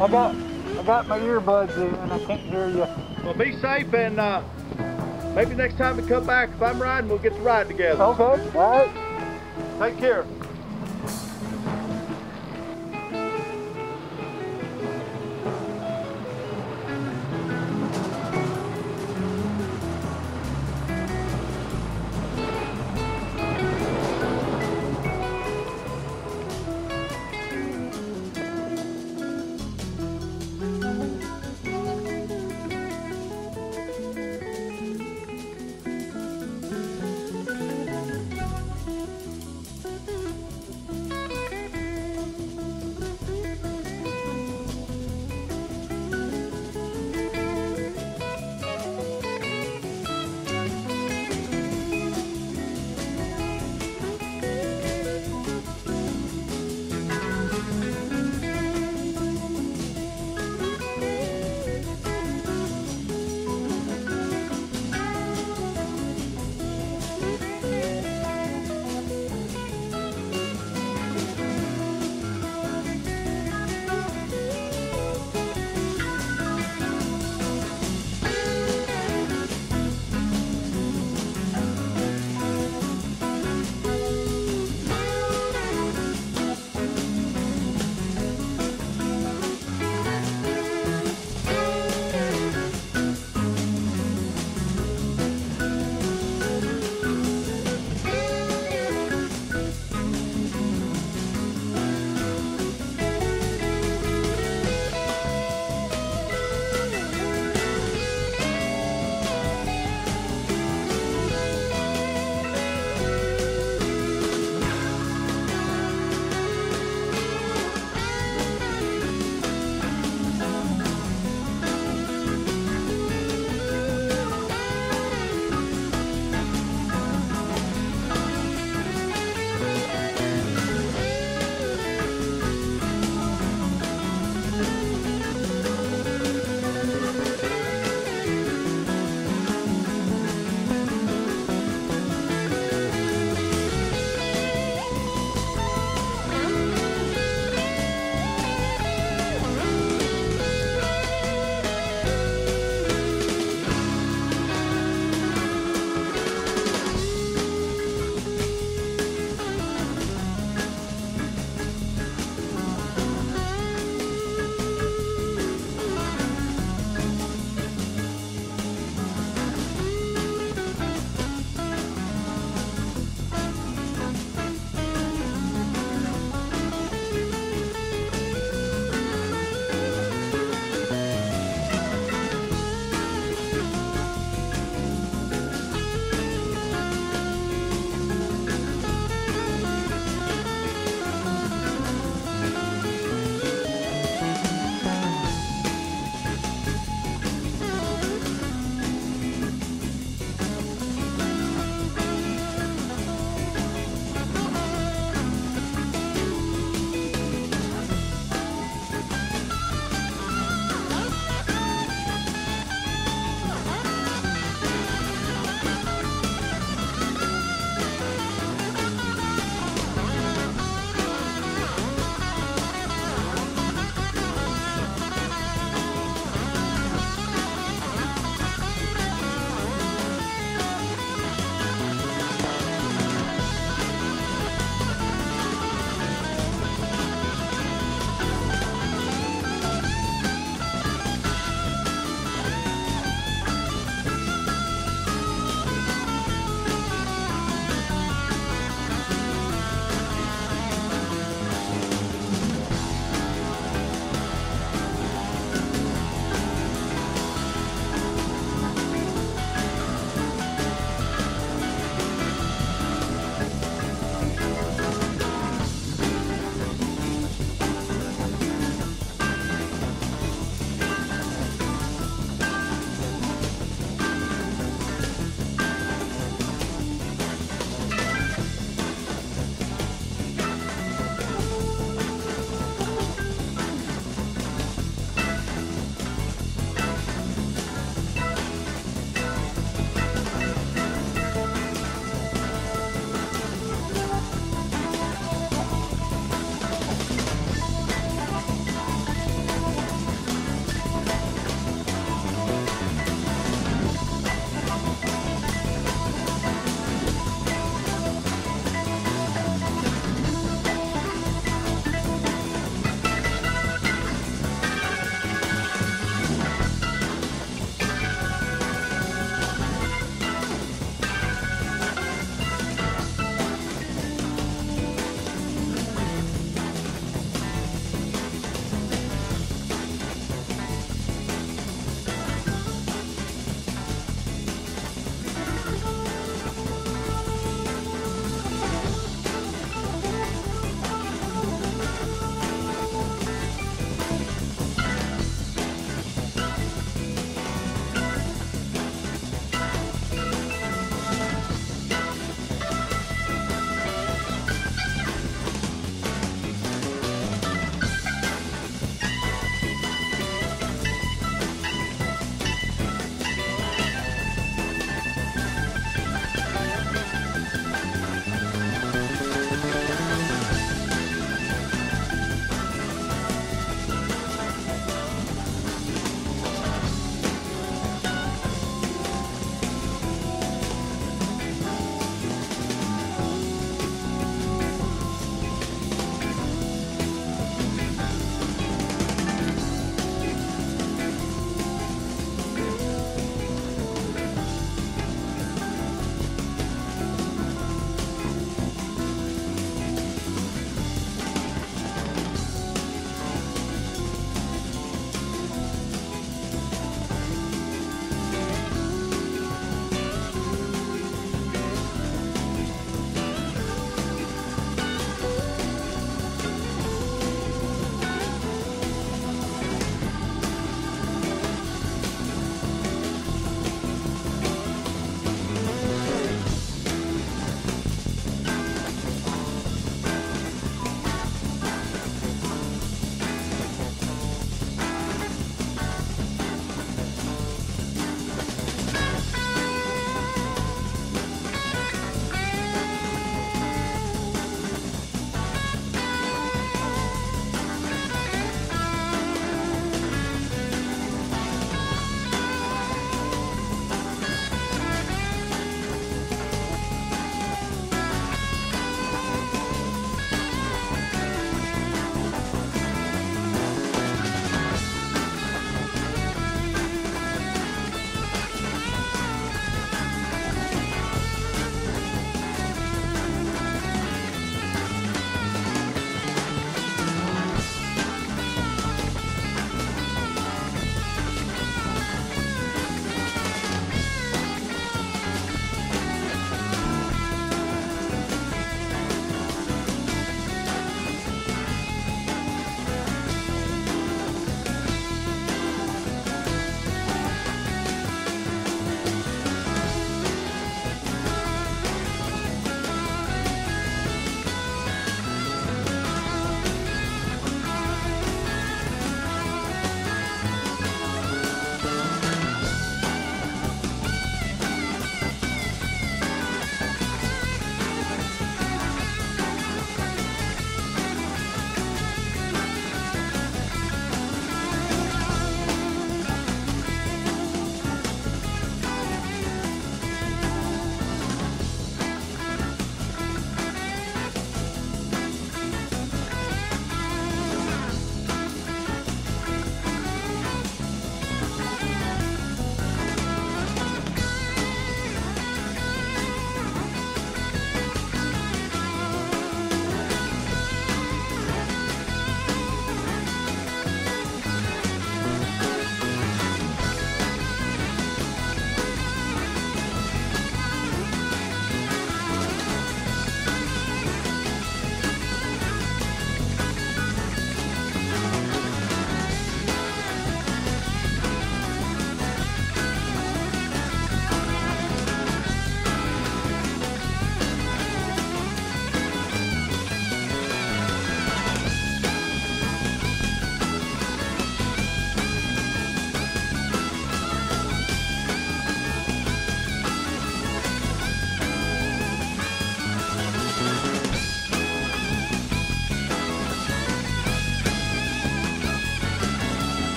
I got I got my earbuds in and I can't hear you. Well, be safe and uh, maybe next time we come back, if I'm riding, we'll get to ride together. Okay, all right. Take care.